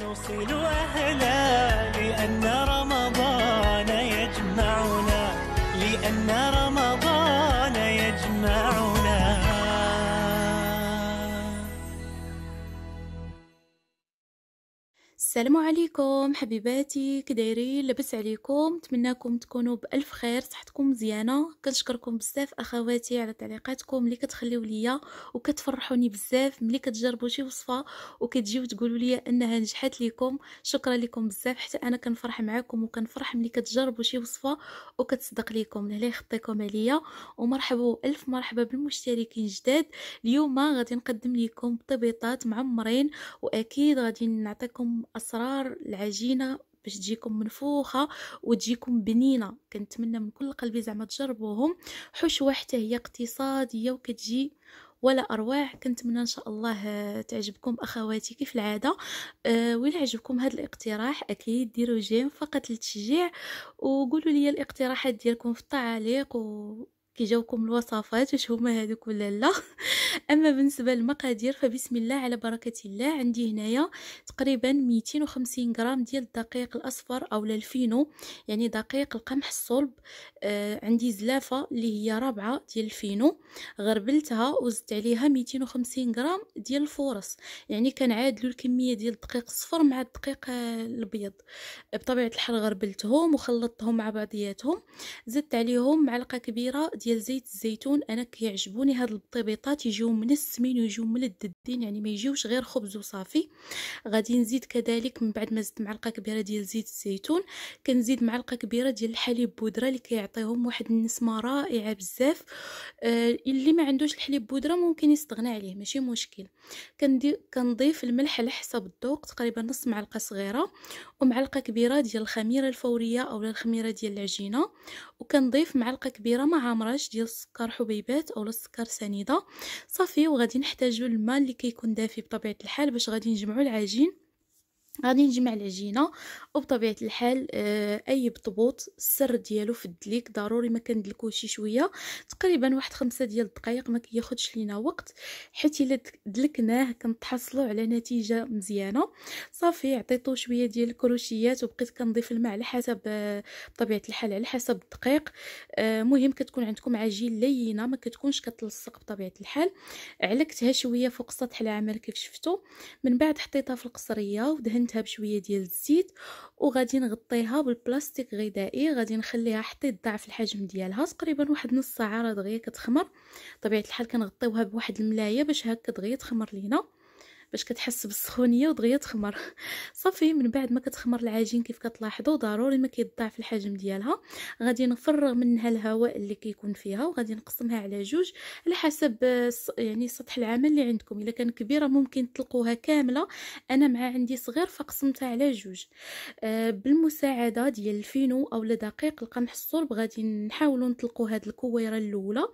نوصل أهلا لأن رمضان يجمعنا لأن رمضان السلام عليكم حبيباتي كدايرين لبس عليكم. نتمنىكم تكونوا بألف خير صحتكم مزيانة. كنشكركم بزاف أخواتي على تعليقاتكم اللي كتخليو ليا وكتفرحوني بزاف. ملي كتجربوا شي وصفة وكتجيو تقولوا لي إنها نجحت لكم شكرا لكم بزاف. حتى أنا كنفرح معاكم وكنفرح ملي كتجربوا شي وصفة وكتصدق لكم لهلا يخطيكم عليا. ومرحبا الف مرحبا بالمشتركين جداد. اليوم غادي نقدم لكم طبيطات معمرين وأكيد غادي نعطيكم اسرار العجينة باش تجيكم منفوخه وتجيكم بنينة. كنتمنى من كل قلبي زعما تجربوهم. حشوه حتى هي اقتصاديه وكتجي ولا اروع كنتمنى إن شاء الله تعجبكم أخواتي كيف العادة. أه وإلا عجبكم هذا الاقتراح أكيد ديروا جيم فقط للتشجيع وقولوا لي الإقتراحات ديالكم في التعاليق و كيجاوكم الوصفات واش هما هذوك ولا لا. أما بالنسبة للمقادير فبسم الله على بركة الله عندي هنايا تقريبا 250 غرام ديال الدقيق الأصفر أو الفينو يعني دقيق القمح الصلب. آه عندي زلافة اللي هي رابعة ديال الفينو غربلتها وزدت عليها 250 غرام ديال الفورص يعني كنعادلوا الكمية ديال الدقيق الصفر مع الدقيق الابيض بطبيعة الحال غربلتهم وخلطتهم مع بعضياتهم زدت عليهم معلقة كبيرة ديال زيت الزيتون أنا كيعجبوني هاد البطيبيطات يجيو منسمين ويجيو ملددين يعني ما يجيوش غير خبز وصافي. غادي نزيد كذلك من بعد ما زدت معلقة كبيرة ديال زيت الزيتون. كنزيد معلقة كبيرة ديال الحليب بودره اللي كيعطيهم واحد النسمة رائعة بزاف. آه اللي ما عندوش الحليب بودره ممكن يستغنى عليه ماشي مشكل. كنضيف الملح على حسب الذوق تقريبا نص معلقة صغيرة ومعلقة كبيرة ديال الخميرة الفورية أو الخميرة ديال العجينة. وكنضيف معلقة كبيرة مع مرش ديال السكر حبيبات أو السكر سنيدة. صافي وغادي نحتاجو الماء اللي كيكون دافي بطبيعة الحال باش غادي نجمعو العجين. غادي نجمع العجينة وبطبيعة الحال آه أي بطبوط السر ديالو في الدليك ضروري ما كندلكوه شي شوية. تقريبا واحد خمسة ديال الدقائق ما كياخذش لينا وقت حيت إلا دلكناه كنتحصلوا على نتيجة مزيانة. صافي عطيتو شوية ديال الكروشيات وبقيت كنضيف الماء على حسب آه بطبيعة الحال على حسب الدقيق. آه مهم كتكون عندكم عجين لينة ما كتكونش كتلصق بطبيعة الحال. علكتها شوية فوق سطح العمل كيف شفتوا من بعد حطيتها في القصرية ودهنت دهنتها بشويه ديال الزيت وغادي نغطيها بالبلاستيك غذائي. غادي نخليها حتى ضعف الحجم ديالها. تقريبا واحد نص ساعة راه دغيا كتخمر. طبيعة الحال كنغطيوها بواحد الملاية باش هكا دغيا تخمر لينا. باش كتحس بالسخونية ودغيا تخمر. صافي من بعد ما كتخمر العجين كيف كتلاحظوا ضروري ما كيضاعف الحجم ديالها. غادي نفرغ منها الهواء اللي كيكون فيها وغادي نقسمها على جوج على حسب يعني سطح العمل اللي عندكم. إلا كان كبيرة ممكن تلقوها كاملة. أنا مع عندي صغير فقسمتها على جوج. آه بالمساعدة ديال الفينو أو دقيق القمح الصلب غادي نحاولوا نطلقوا هاد الكويرة الأولى.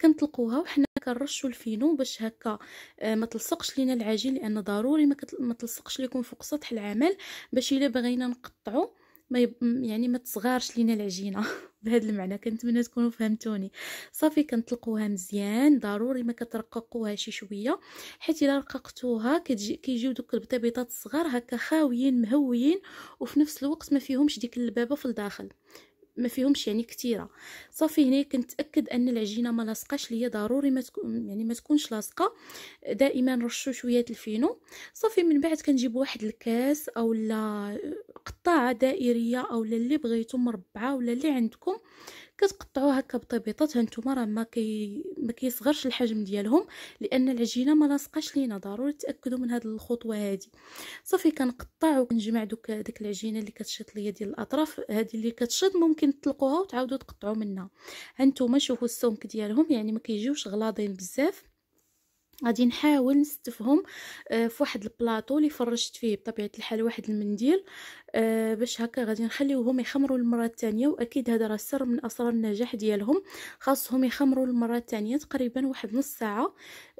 كنطلقوها وحنا كنرشوا الفينو باش هكا آه ما تلصقش لينا العجين لأن ضروري ما, تلصقش لكم فوق سطح العمل باش إلا بغينا نقطعو ما يب... يعني ما تصغارش لينا العجينة. بهذا المعنى كنتمنى تكونوا فهمتوني. صافي كنطلقوها مزيان ضروري ما كترققوها شي شوية. حيت إلا رققتوها كتجي كيجيو دوك البطيبيطات الصغار هكا خاويين مهويين وفي نفس الوقت ما فيهمش ديك اللبابة في الداخل. ما فيهمش يعني كثيره صافي هنا كنتأكد أن العجينة ما لاصقاش ليا ضروري ما تكون يعني ما تكونش لاصقة. دائما رشوا شوية الفينو. صافي من بعد كنجيب واحد الكاس أو لا قطعة دائرية أو اللي بغيتو مربعة ولا اللي عندكم. كتقطعوا هكا بطبيطات هانتوما راه ما كي ما كيصغرش الحجم ديالهم لأن العجينة ما لاصقاش لينا ضروري تأكدوا من هذه الخطوة هذه صافي كنقطع وكنجمع دوك ديك العجينة اللي كتشط ليا ديال الأطراف هذه اللي كتشط ممكن تطلقوها وتعاودوا تقطعوا منها. هانتوما شوفوا السمك ديالهم يعني ما كيجيوش غلاضين بزاف. غادي نحاول نستفهم آه، في واحد البلاطو اللي فرشت فيه بطبيعة الحال واحد المنديل. آه، باش هكا غادي نخليوهم يخمروا المرة الثانية وأكيد هذا راه سر من أسرار النجاح ديالهم. خاصهم يخمروا المرة الثانية تقريبا واحد نص ساعة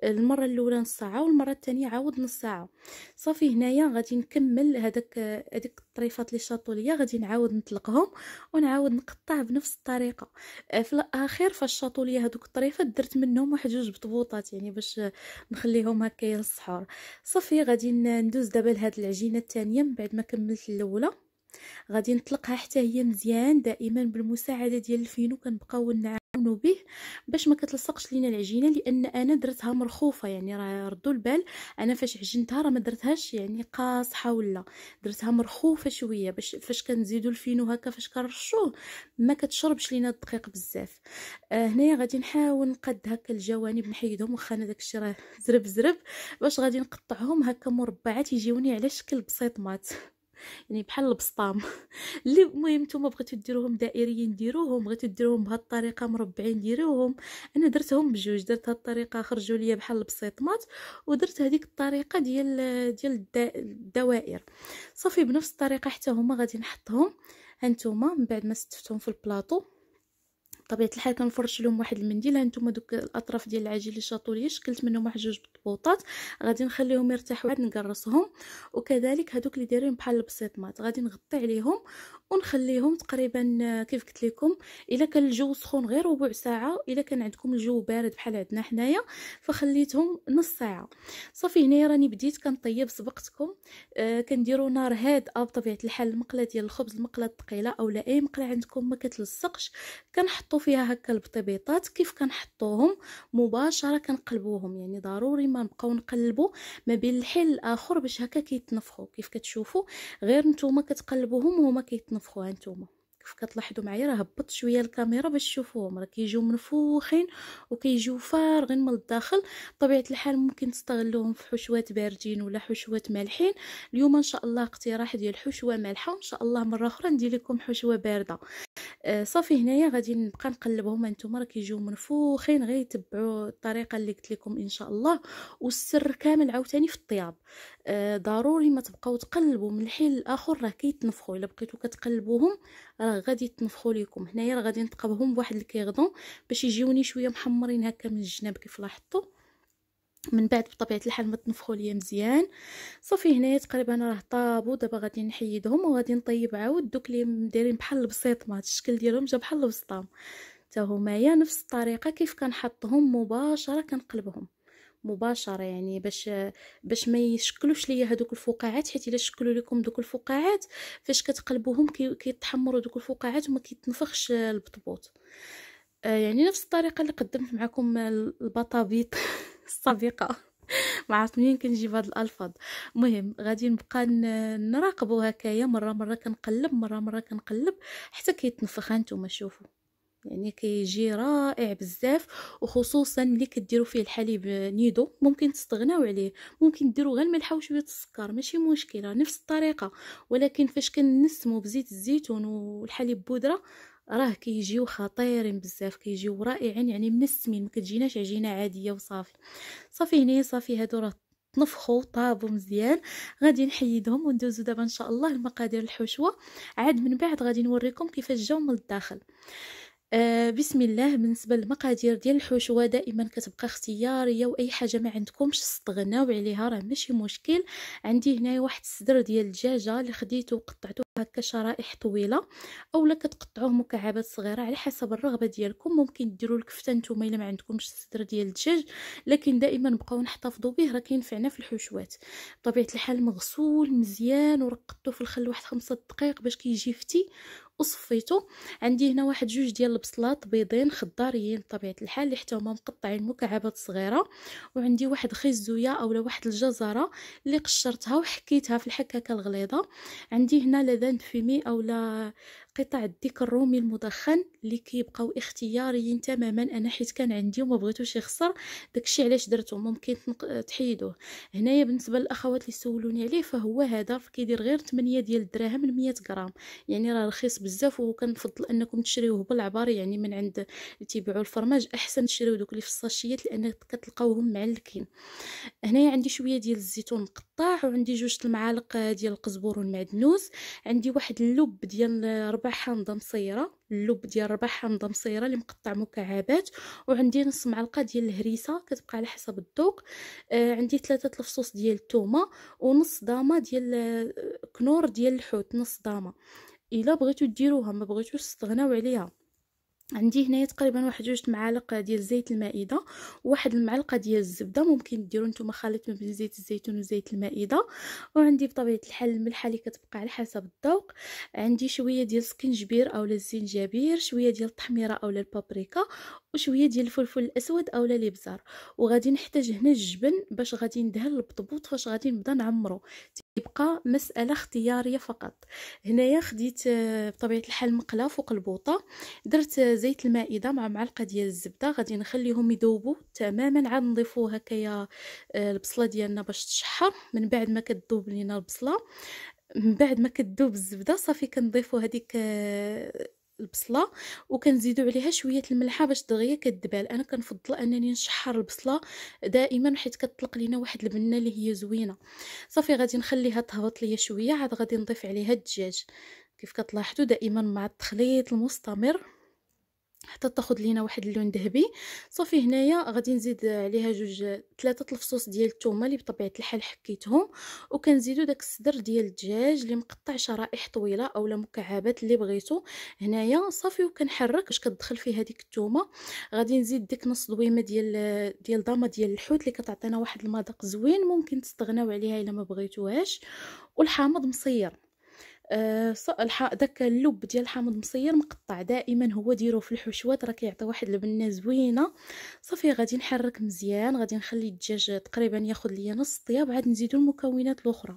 المرة الأولى نص ساعة والمرة الثانية عاود نص ساعة. صافي هنايا غادي نكمل هذاك هذيك الطريفات لي شاطوا ليا غادي نعاود نطلقهم ونعاود نقطع بنفس الطريقة. آه، في الأخير فاش شاطوا ليا هذوك الطريفات درت منهم واحد جوج بطبوطات يعني باش نخليهم هكايا للسحور صافي غادي ندوز دابا لهاد العجينة الثانية من بعد ما كملت الأولى. غادي نطلقها حتى هي مزيان دائما بالمساعدة ديال الفينو كنبقاو نعاونوا به باش ما كتلصقش لينا العجينة لأن أنا درتها مرخوفة يعني راه ردوا البال. أنا فاش عجنتها راه ما درتهاش يعني قاصحة ولا درتها مرخوفة شوية باش فاش كنزيدوا الفينو هكا فاش كنرشوه ما كتشربش لينا الدقيق بزاف. آه هنايا غادي نحاول نقد هكا الجوانب نحيدهم واخا أنا داكشي راه زرب زرب باش غادي نقطعهم هكا مربعات يجيوني على شكل بسيط مات. يعني بحال البسطام. اللي المهم نتوما بغيتو ديروهم دائريين ديروهم بغيتو ديروهم بهاد الطريقة مربعين ديروهم. أنا درتهم بجوج درت هاد الطريقة خرجوا ليا بحال البسيطمات ودرت هذيك الطريقة ديال ديال الدوائر. صافي بنفس الطريقة حتى هما غادي نحطهم. هانتوما من بعد ما ستفتهم في البلاطو. بطبيعة الحال كنفرش لهم واحد المنديل. هانتوما دوك الأطراف ديال العجين اللي شاطوا لي شكلت منهم واحد جوج بطبوطات غادي نخليهم يرتاحوا عاد نقرصهم وكذلك هذوك اللي دايرين بحال البسيطمات غادي نغطي عليهم ونخليهم تقريبا كيف قلت لكم إلا كان الجو سخون غير ربع ساعة إلا كان عندكم الجو بارد بحال عندنا حنايا فخليتهم نص ساعة. صافي هنايا راني بديت كنطيب سبقتكم. آه كنديروا نار هادئه بطبيعة الحال المقلة ديال الخبز المقلة الثقيلة اولا أي مقلة عندكم ما كتلصقش كنحطوا فيها هكا البطيبيطات كيف كنحطوهم؟ مباشرة كنقلبوهم يعني ضروري ما نبقاو نقلبوا ما بين الحين الآخر باش هكا كيتنفخوا. كيف كتشوفوا غير نتوما كتقلبوهم وهما كيتنفخوا. هانتوما كيف كتلاحظوا معايا راه هبطت شوية الكاميرا باش تشوفوهم. راه كيجيو منفوخين وكيجيو فارغين من الداخل. بطبيعة الحال ممكن تستغلوهم في حشوات باردين ولا حشوات مالحين. اليوم إن شاء الله اقتراح ديال حشوة مالحة. وان شاء الله مرة أخرى ندير لكم حشوة باردة. صافي هنايا غادي نبقى نقلبهم. هانتوما راه كيجيو منفوخين غير تبعوا الطريقة اللي قلت لكم إن شاء الله. والسر كامل عاوتاني في الطياب. آه ضروري ما تبقاو تقلبوا من الحين للآخر راه كيتنفخوا. إلا بقيتو كتقلبوهم راه غادي يتنفخوا لكم هنايا راه غادي نتقبهم بواحد الكيغدون باش يجيوني شوية محمرين هكا من الجناب كيف لاحظتوا. من بعد بطبيعة الحال ما تنفخوا ليا مزيان. صافي هنايا تقريبا راه طابوا دابا غادي نحيدهم وغادي نطيب عاود دوك اللي دايرين بحال البسيط ما الشكل ديالهم جا بحال البسطام حتى هما نفس الطريقة كيف كنحطهم مباشرة كنقلبهم. مباشرة يعني باش باش ما يشكلوش ليا هذوك الفقاعات حيت إلا شكلوا لكم دوك الفقاعات فاش كتقلبوهم كيتحمروا دوك الفقاعات وما كيتنفخش البطبوط. آه يعني نفس الطريقة اللي قدمت معكم البطابيط. السابقه ما عرفت منين كنجيب هاد الألفاظ. المهم غادي نبقى نراقبو هكايا مرة مرة كنقلب مرة مرة كنقلب حتى كيتنفخ. هانتوما شوفوا يعني كيجي رائع بزاف وخصوصا ملي كديروا فيه الحليب نيدو ممكن تستغناو عليه. ممكن ديروا غير الملحه وشوية السكر ماشي مشكلة نفس الطريقة. ولكن فاش كنسمو بزيت الزيتون والحليب بودرة راه كيجيو خطيرين بزاف كيجيو رائعين يعني منسمين ما كتجيناش عجينة عادية وصافي. صافي هنا صافي هادو راه تنفخوا طابوا مزيان. غادي نحيدهم وندوزو دابا إن شاء الله المقادير الحشوة. عاد من بعد غادي نوريكم كيفاش جاو من الداخل. آه بسم الله. بالنسبة للمقادير ديال الحشوه دائما كتبقى اختياريه وأي حاجة ما عندكمش تستغناو عليها. راه ماشي مشكل. عندي هنايا واحد الصدر ديال الدجاجة اللي خديته وقطعته هكا شرائح طويلة اولا كتقطعوه مكعبات صغيرة على حسب الرغبة ديالكم. ممكن ديروا الكفته نتوما إلا ما عندكمش الصدر ديال الدجاج لكن دائما بقاو نحتفظوا به. راه كينفعنا في الحشوات. بطبيعة الحال مغسول مزيان ورقدته في الخل واحد خمسة دقائق باش كيجي فتي. وصفيتو عندي هنا واحد جوج ديال البصلات بيضين خضاريين بطبيعة الحال اللي حتى هما مقطعين مكعبات صغيرة. وعندي واحد خيزوية أولا واحد الجزرة اللي قشرتها وحكيتها في الحكاكة الغليظة. عندي هنا لذان فيمي أولا قطع الديك الرومي المدخن اللي كيبقاو اختياريين تماما. أنا حيت كان عندي وما بغيتوش يخسر داكشي علاش درته ممكن تحيدوه. هنايا بالنسبة للأخوات اللي سولوني عليه فهو هذا كيدير غير 8 ديال الدراهم ل 100 غرام. يعني راه رخيص بزاف وكنفضل أنكم تشريوه بالعبار يعني من عند اللي تيبيعوا الفرماج أحسن تشريو دوك اللي في الساشيات لأن كتلقاوهم معلكين هنايا عندي شوية ديال الزيتون مقطع وعندي جوج المعالق ديال القزبور والمعدنوس. عندي واحد اللب ديال ربع حامضه مصيرة اللب ديال ربع حامضه مصيرة اللي مقطع مكعبات. وعندي نص معلقة ديال الهريسة كتبقى على حسب الذوق. آه عندي ثلاثة الفصوص ديال الثومه ونص دامة ديال آه، كنور ديال الحوت نص دامة. إلا بغيتو ديروها ما بغيتوش تستغناو عليها. عندي هنايا تقريبا واحد جوج معالق ديال زيت المائدة وواحد المعلقة ديال الزبدة. ممكن ديروا نتوما خليط ما بين زيت الزيتون وزيت المائدة. وعندي بطبيعة الحال الملحه اللي كتبقى على حسب الذوق. عندي شوية ديال السكنجبير أولا الزنجبير شوية ديال التحميره أولا البابريكا وشوية ديال الفلفل الأسود أولا الإبزار. وغادي نحتاج هنا الجبن باش غادي ندهن البطبوط فاش غادي نبدا نعمرو. تبقى مسألة اختيارية فقط. هنايا خديت آه، بطبيعة الحال مقله فوق البوطة درت زيت المائدة مع معلقة ديال الزبدة غادي نخليهم يذوبوا تماما عاد نضيفوا هكايا آه، البصلة ديالنا باش تشحر. من بعد ما كتذوب لينا البصلة من بعد ما كتذوب الزبدة صافي كنضيفوا هذيك آه، البصلة وكنزيدوا عليها شوية الملحة باش دغيا كدبال أنا كنفضل أنني نشحر البصلة دائما حيت كتطلق لينا واحد البنة اللي هي زوينة. صافي غادي نخليها تهبط ليا شوية عاد غادي نضيف عليها الدجاج. كيف كتلاحظوا دائما مع التخليط المستمر. حتى تاخذ لينا واحد اللون ذهبي. صافي هنايا غادي نزيد عليها جوج ثلاثة الفصوص ديال الثومه اللي بطبيعة الحال حكيتهم. وكنزيدو داك الصدر ديال الدجاج اللي مقطع شرائح طويلة اولا مكعبات اللي بغيتو. هنايا صافي وكنحرك باش كتدخل فيه هذيك الثومه غادي نزيد ديك نص دويمة ديال ديال ضامة ديال الحوت اللي كتعطينا واحد المذاق زوين ممكن تستغناو عليها إلا ما بغيتوهاش. والحامض مصير. آه داك اللب ديال الحامض مصير مقطع دائما هو ديروه في الحشوات راه كيعطي واحد البنة زوينة. صافي غادي نحرك مزيان غادي نخلي الدجاج تقريبا ياخذ ليا نص طياب عاد نزيدو المكونات الأخرى.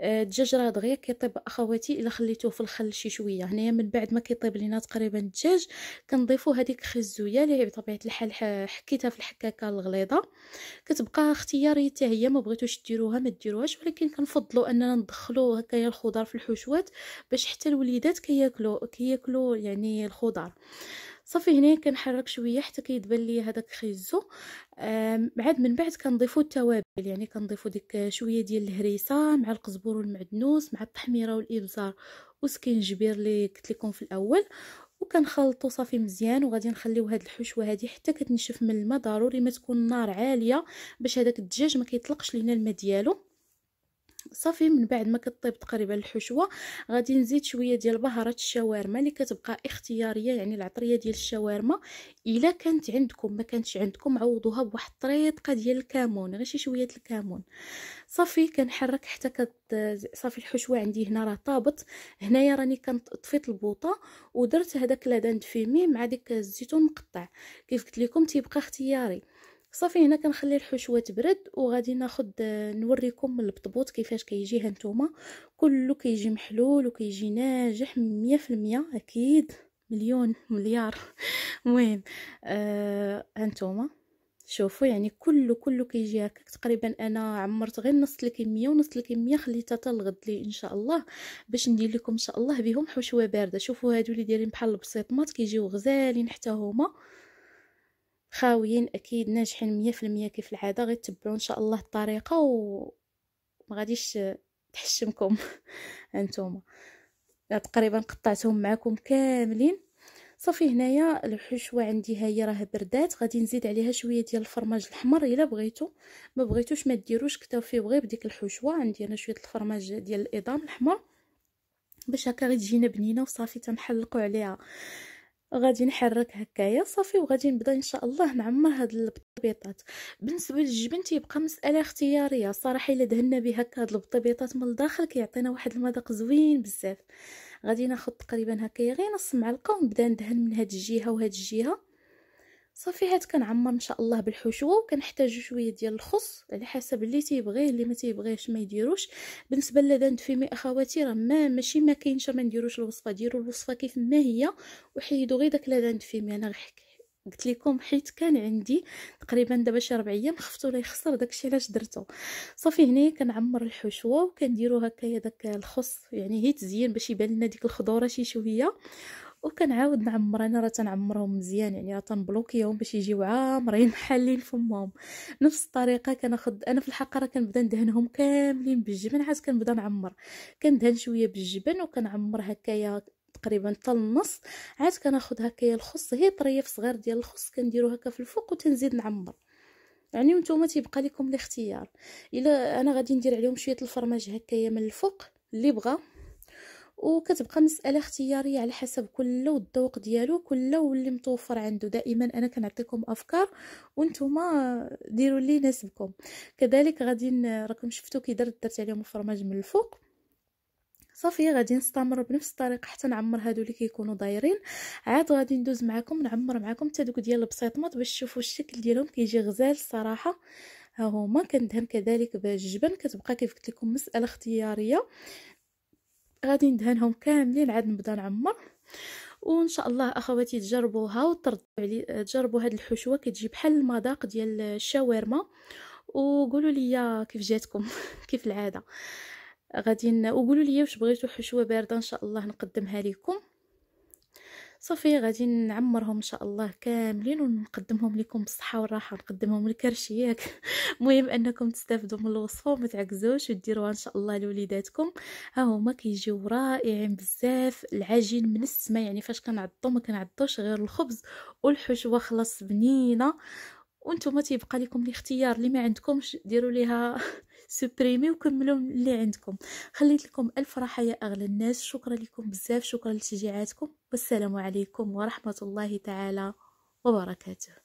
الدجاج راه دغيا كيطيب أخواتي إلا خليتوه في الخل شي شوية. هنايا من بعد ما كيطيب لينا تقريبا الدجاج كنضيفوا هذيك خزويه اللي بطبيعة الحال حكيتها في الحكاكة الغليظة. كتبقى اختياريه حتى هي ما بغيتوش ديروها ما ديروهاش ولكن كنفضلوا أننا ندخلوا هكايا الخضر في الحشوات باش حتى الوليدات كياكلوا كياكلوا يعني الخضر صافي هنا كنحرك شوية حتى كيدبل لي هذاك خيزو. عاد من بعد كنضيفو التوابل يعني كنضيفو ديك شوية ديال الهريسة مع القزبور والمعدنوس مع التحميره والإبزار وسكينجبير اللي قلت لكم في الأول. وكنخلطو صافي مزيان وغادي نخليو هاد الحشوة هادي حتى كتنشف من الماء ضروري ما تكون النار عالية باش هذاك الدجاج ما كيطلقش لينا الماء ديالو. صافي من بعد ما كطيب تقريبا الحشوة غادي نزيد شوية ديال بهارات الشاورما اللي كتبقى اختيارية يعني العطرية ديال الشاورما. إلا كانت عندكم ما كانتش عندكم عوضوها بواحد الطريقة ديال الكمون غير شي شوية الكمون صافي كنحرك حتى كت صافي الحشوة عندي هنا راه طابت. هنايا راني كنطفيت البوطة ودرت هذاك لادان فيمي مع ديك الزيتون مقطع. كيف قلت لكم تيبقى اختياري. صافي هنا كنخلي الحشوه تبرد وغادي ناخد نوريكم البطبوط كيفاش كيجي هانتوما كله كيجي محلول وكيجي ناجح مية في المية أكيد مليون مليار. المهم آه هانتوما شوفوا يعني كله كله كيجي هكاك تقريبا أنا عمرت غير نص الكمية ونص الكمية خليتها حتى الغد لي إن شاء الله باش ندير لكم إن شاء الله بهم حشوة باردة. شوفوا هادو اللي دايرين بحال البسيطمات كيجيو غزالين حتى هما. خاويين أكيد ناجحين مية في المية كيف العادة غير تبعوا إن شاء الله الطريقة وما غاديش تحشمكم أنتوما. تقريبا قطعتهم معكم كاملين. صافي هنايا الحشوه عندي هي راه بردات غادي نزيد عليها شوية ديال الفرماج الأحمر إلا بغيتو. ما بغيتوش ما ديروش كتوفيو غير بديك الحشوة. عندي أنا شوية الفرماج ديال الإضام الأحمر. باش هكا غير تجينا بنينة وصافي تنحلقوا عليها. غادي نحرك هكايا صافي وغادي نبدا إن شاء الله نعمر هاد البطبيطات. بالنسبة للجبن تيبقى مسألة اختيارية صراحة إلا دهنا به هكا هاد البطبيطات من الداخل كيعطينا واحد المذاق زوين بزاف. غادي ناخذ تقريبا هكايا غير نص معلقة ونبدا ندهن من هاد الجهة وهاد الجهة. صافي هاد كنعمر إن شاء الله بالحشوه وكنحتاجو شوية ديال الخص على حسب اللي تيبغيه اللي ما تيبغيهش ما يديروش. بالنسبة للدان فيمي أخواتي راه ما ماشي ما كاينش ما نديروش الوصفة. ديروا الوصفة كيف ما هي وحيدوا غير داك لدان فيمي. أنا قلت لكم حيت كان عندي تقريبا دابا شي ربع أيام خفتو لا يخسر داكشي علاش درتو. صافي هنا كنعمر الحشوه وكنديرو هكايا داك الخص يعني هي تزيين باش يبان لنا ديك الخضورة شي شوية. وكنعاود نعمر أنا راه تنعمرهم مزيان يعني راه تنبلوكيهم باش يجيو عامرين حالين فمهم. نفس الطريقة كناخذ أنا في الحقيقة راه كنبدا ندهنهم كاملين بالجبن عاد كنبدا نعمر. كندهن شوية بالجبن وكنعمر هكايا تقريبا حتى النص عاد كناخذ هكايا الخص هي طريف صغير ديال الخص كنديرو هكا في الفوق وتنزيد نعمر. يعني نتوما تيبقى لكم الاختيار. إلا أنا غادي ندير عليهم شوية الفرماج هكايا من الفوق اللي بغى وكتبقى مسألة اختيارية على حسب كل والذوق ديالو كل واللي متوفر عنده. دائما أنا كنعطيكم أفكار وأنتم ديروا اللي يناسبكم كذلك غادي راكم شفتوا كي درت درت عليهم الفرماج من الفوق. صافي غادي نستمر بنفس الطريقة حتى نعمر هادو اللي كيكونوا دايرين. عاد غادي ندوز معكم نعمر معكم حتى دوك ديال البسيطماط باش تشوفوا الشكل ديالهم. كيجي غزال الصراحه ها هما كندهن كذلك بالجبن. كتبقى كيف قلت لكم مسألة اختيارية. غادي ندهنهم كاملين عاد نبدا نعمر. وإن شاء الله أخواتي تجربوها وتردوا علي تجربوا هاد الحشوة كتجي بحال المذاق ديال الشاورما. وقولوا لي كيف جاتكم؟ كيف العادة؟ غادي وقولوا لي واش بغيتوا حشوة باردة إن شاء الله نقدمها لكم صافي غادي نعمرهم إن شاء الله كاملين ونقدمهم لكم بالصحة والراحة نقدمهم الكرش ياك. المهم أنكم تستافدوا من الوصفة وما تعكزوش وديروها إن شاء الله لوليداتكم. ها هما كيجيو رائعين بزاف العجين من السما يعني فاش كنعضو ما كنعضوش غير الخبز والحشوه خلاص بنينة. وأنتم تيبقى لكم الاختيار اللي ما عندكمش ديروا ليها سوبريمي وكملوا اللي عندكم. خليت لكم ألف راحة يا أغلى الناس. شكرا لكم بزاف. شكرا لتشجيعاتكم. والسلام عليكم ورحمة الله تعالى وبركاته.